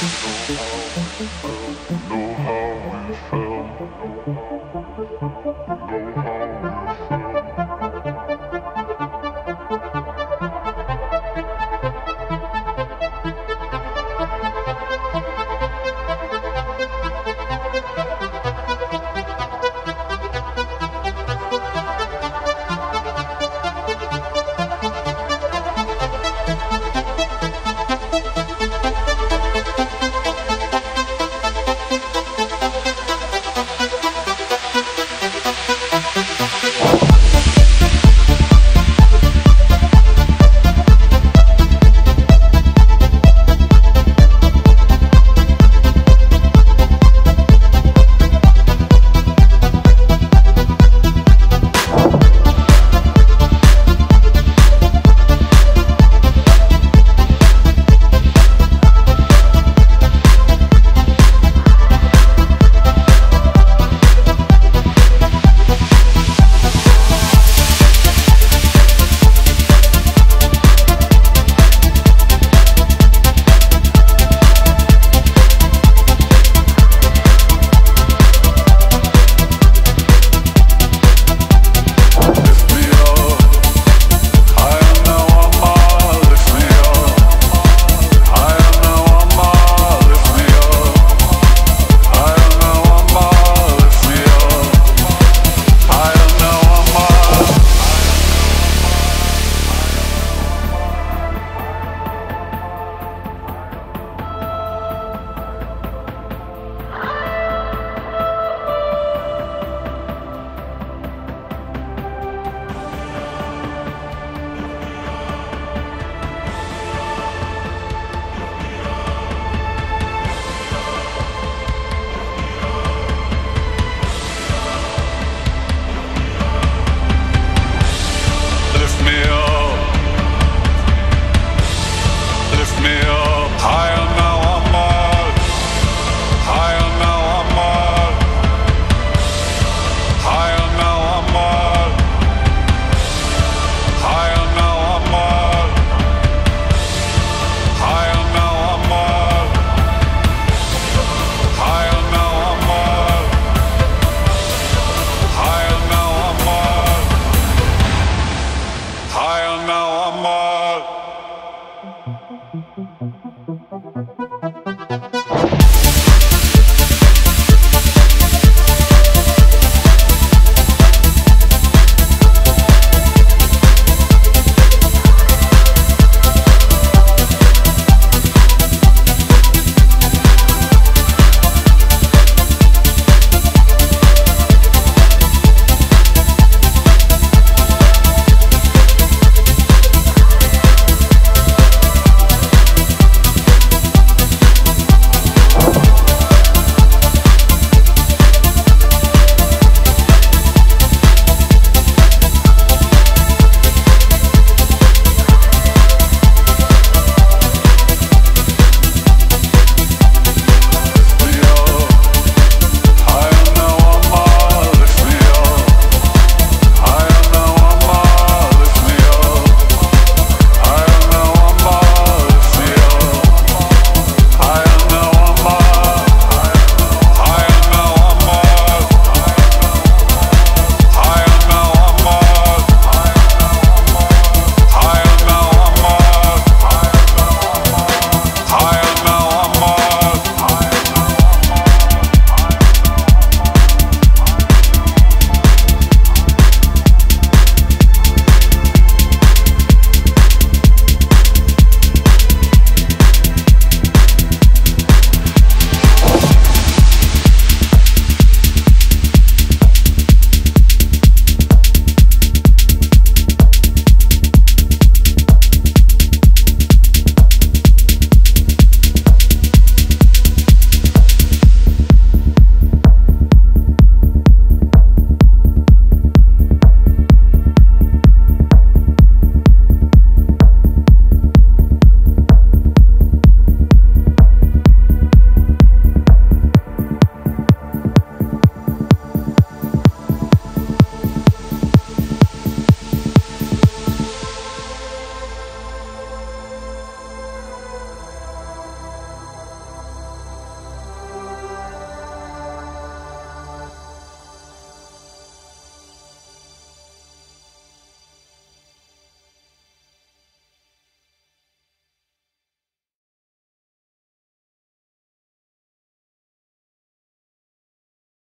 Thank you. now I'm all.